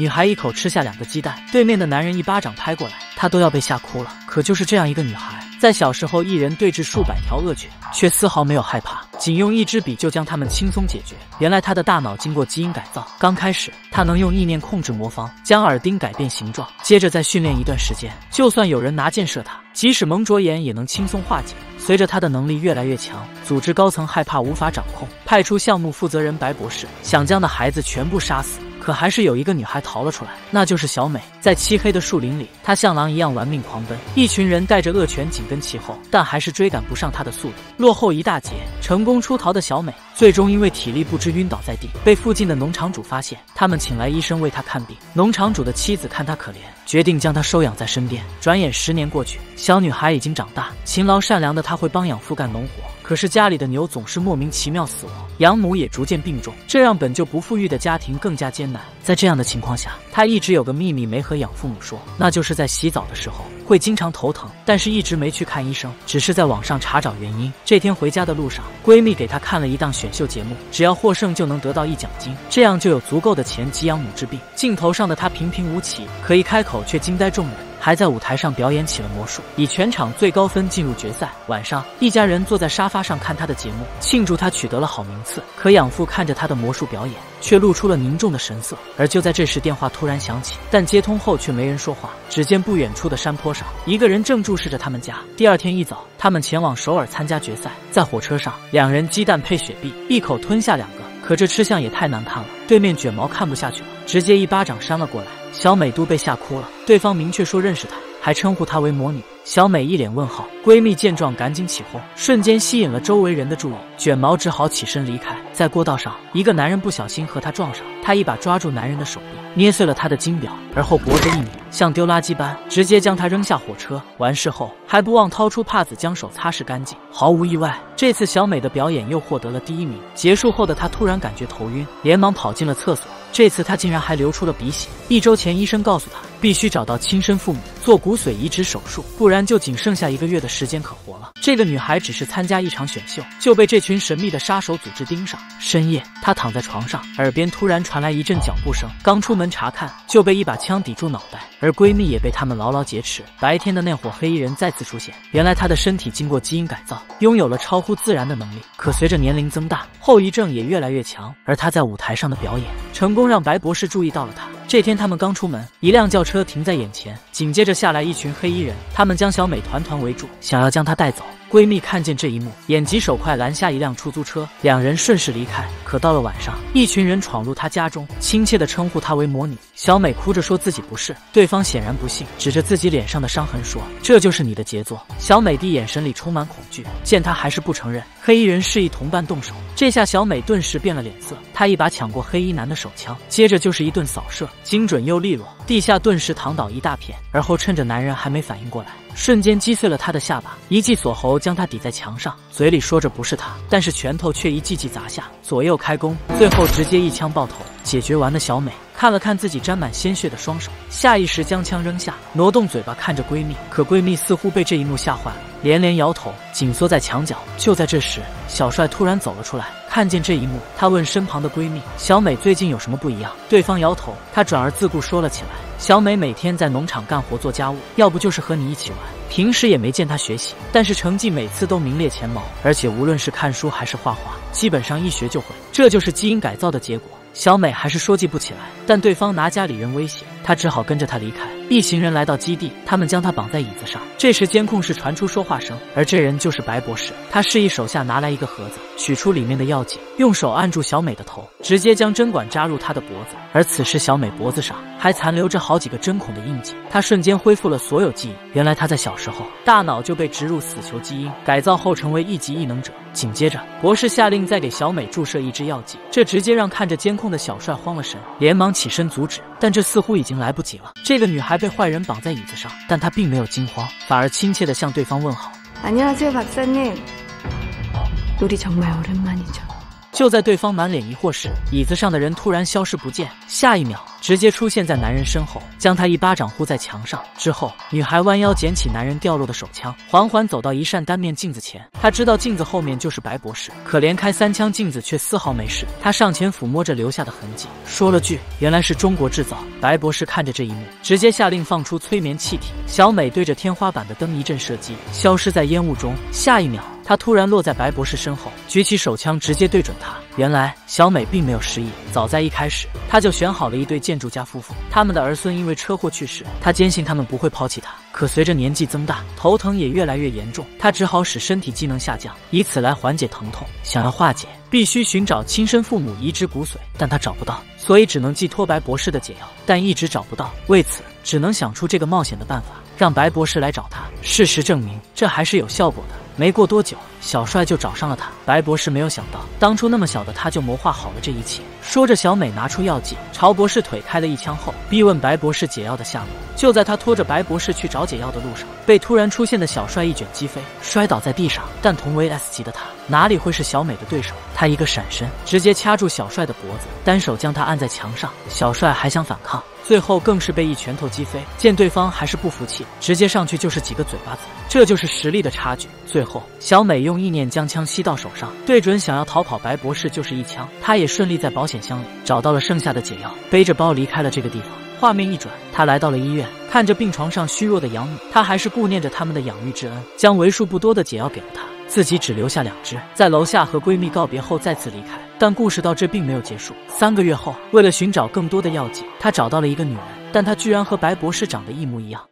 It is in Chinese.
女孩一口吃下两个鸡蛋，对面的男人一巴掌拍过来，她都要被吓哭了。可就是这样一个女孩，在小时候一人对峙数百条恶犬，却丝毫没有害怕，仅用一支笔就将它们轻松解决。原来她的大脑经过基因改造，刚开始她能用意念控制魔方，将耳钉改变形状，接着再训练一段时间，就算有人拿箭射她，即使蒙着眼也能轻松化解。随着他的能力越来越强，组织高层害怕无法掌控，派出项目负责人白博士，想将的孩子全部杀死。可还是有一个女孩逃了出来，那就是小美。在漆黑的树林里，她像狼一样玩命狂奔，一群人带着恶犬紧跟其后，但还是追赶不上她的速度，落后一大截。成功出逃的小美，最终因为体力不支晕倒在地，被附近的农场主发现。他们请来医生为她看病。农场主的妻子看她可怜，决定将她收养在身边。转眼十年过去，小女孩已经长大，勤劳善良的她会帮养父干农活。可是家里的牛总是莫名其妙死亡，养母也逐渐病重，这让本就不富裕的家庭更加艰难。在这样的情况下，她一直有个秘密没和养父母说，那就是在洗澡的时候会经常头疼，但是一直没去看医生，只是在网上查找原因。这天回家的路上，闺蜜给她看了一档选秀节目，只要获胜就能得到一奖金，这样就有足够的钱给养母治病。镜头上的她平平无奇，可一开口却惊呆众人。还在舞台上表演起了魔术，以全场最高分进入决赛。晚上，一家人坐在沙发上看他的节目，庆祝他取得了好名次。可养父看着他的魔术表演，却露出了凝重的神色。而就在这时，电话突然响起，但接通后却没人说话。只见不远处的山坡上，一个人正注视着他们家。第二天一早，他们前往首尔参加决赛。在火车上，两人鸡蛋配雪碧，一口吞下两个。可这吃相也太难看了。对面卷毛看不下去了，直接一巴掌扇了过来。小美都被吓哭了。对方明确说认识她，还称呼她为魔女。小美一脸问号。闺蜜见状赶紧起哄，瞬间吸引了周围人的注意。卷毛只好起身离开。在过道上，一个男人不小心和她撞上，她一把抓住男人的手臂，捏碎了他的金表，而后脖子一拧，像丢垃圾般直接将他扔下火车。完事后还不忘掏出帕子将手擦拭干净。毫无意外，这次小美的表演又获得了第一名。结束后的她突然感觉头晕，连忙跑进了厕所。这次他竟然还流出了鼻血。一周前，医生告诉他必须找到亲生父母做骨髓移植手术，不然就仅剩下一个月的时间可活了。这个女孩只是参加一场选秀，就被这群神秘的杀手组织盯上。深夜，她躺在床上，耳边突然传来一阵脚步声。刚出门查看，就被一把枪抵住脑袋，而闺蜜也被他们牢牢劫持。白天的那伙黑衣人再次出现，原来她的身体经过基因改造，拥有了超乎自然的能力。可随着年龄增大，后遗症也越来越强。而她在舞台上的表演，成功让白博士注意到了她。这天，他们刚出门，一辆轿车停在眼前，紧接着下来一群黑衣人，他们将小美团团围住，想要将她带走。闺蜜看见这一幕，眼疾手快拦下一辆出租车，两人顺势离开。可到了晚上，一群人闯入她家中，亲切地称呼她为魔女。小美哭着说自己不是，对方显然不信，指着自己脸上的伤痕说：“这就是你的杰作。”小美的眼神里充满恐惧，见她还是不承认，黑衣人示意同伴动手。这下小美顿时变了脸色，她一把抢过黑衣男的手枪，接着就是一顿扫射，精准又利落，地下顿时躺倒一大片。而后趁着男人还没反应过来。瞬间击碎了他的下巴，一记锁喉将他抵在墙上，嘴里说着不是他，但是拳头却一记记砸下，左右开弓，最后直接一枪爆头。解决完的小美看了看自己沾满鲜血的双手，下意识将枪扔下，挪动嘴巴看着闺蜜，可闺蜜似乎被这一幕吓坏了，连连摇头，紧缩在墙角。就在这时，小帅突然走了出来，看见这一幕，他问身旁的闺蜜：“小美最近有什么不一样？”对方摇头，她转而自顾说了起来：“小美每天在农场干活做家务，要不就是和你一起玩。平时也没见她学习，但是成绩每次都名列前茅，而且无论是看书还是画画，基本上一学就会。这就是基因改造的结果。”小美还是说记不起来，但对方拿家里人威胁，她只好跟着他离开。一行人来到基地，他们将他绑在椅子上。这时监控室传出说话声，而这人就是白博士。他示意手下拿来一个盒子，取出里面的药剂，用手按住小美的头，直接将针管扎入她的脖子。而此时小美脖子上还残留着好几个针孔的印记，她瞬间恢复了所有记忆。原来她在小时候大脑就被植入死囚基因，改造后成为一级异能者。紧接着，博士下令再给小美注射一支药剂，这直接让看着监控的小帅慌了神，连忙起身阻止，但这似乎已经来不及了。这个女孩被坏人绑在椅子上，但她并没有惊慌，反而亲切地向对方问好。안녕하세요박사님우리정말오랜만이죠就在对方满脸疑惑时，椅子上的人突然消失不见，下一秒。 直接出现在男人身后，将他一巴掌呼在墙上。之后，女孩弯腰捡起男人掉落的手枪，缓缓走到一扇单面镜子前。她知道镜子后面就是白博士，可连开三枪，镜子却丝毫没事。她上前抚摸着留下的痕迹，说了句：“原来是中国制造。”白博士看着这一幕，直接下令放出催眠气体。小美对着天花板的灯一阵射击，消失在烟雾中。下一秒。他突然落在白博士身后，举起手枪直接对准他。原来小美并没有失忆，早在一开始，他就选好了一对建筑家夫妇，他们的儿孙因为车祸去世，他坚信他们不会抛弃他。可随着年纪增大，头疼也越来越严重，他只好使身体机能下降，以此来缓解疼痛。想要化解，必须寻找亲生父母移植骨髓，但他找不到，所以只能寄托白博士的解药，但一直找不到。为此，只能想出这个冒险的办法，让白博士来找他。事实证明，这还是有效果的。没过多久，小帅就找上了他。白博士没有想到，当初那么小的他就谋划好了这一切。说着，小美拿出药剂，朝博士腿开了一枪后，逼问白博士解药的下落。就在他拖着白博士去找解药的路上，被突然出现的小帅一卷击飞，摔倒在地上。但同为 S 级的他，哪里会是小美的对手？他一个闪身，直接掐住小帅的脖子，单手将他按在墙上。小帅还想反抗。最后更是被一拳头击飞，见对方还是不服气，直接上去就是几个嘴巴子，这就是实力的差距。最后，小美用意念将枪吸到手上，对准想要逃跑白博士就是一枪，她也顺利在保险箱里找到了剩下的解药，背着包离开了这个地方。画面一转，她来到了医院，看着病床上虚弱的养母，她还是顾念着他们的养育之恩，将为数不多的解药给了她。自己只留下两只，在楼下和闺蜜告别后再次离开。但故事到这并没有结束。三个月后，为了寻找更多的药剂，她找到了一个女人，但她居然和白博士长得一模一样。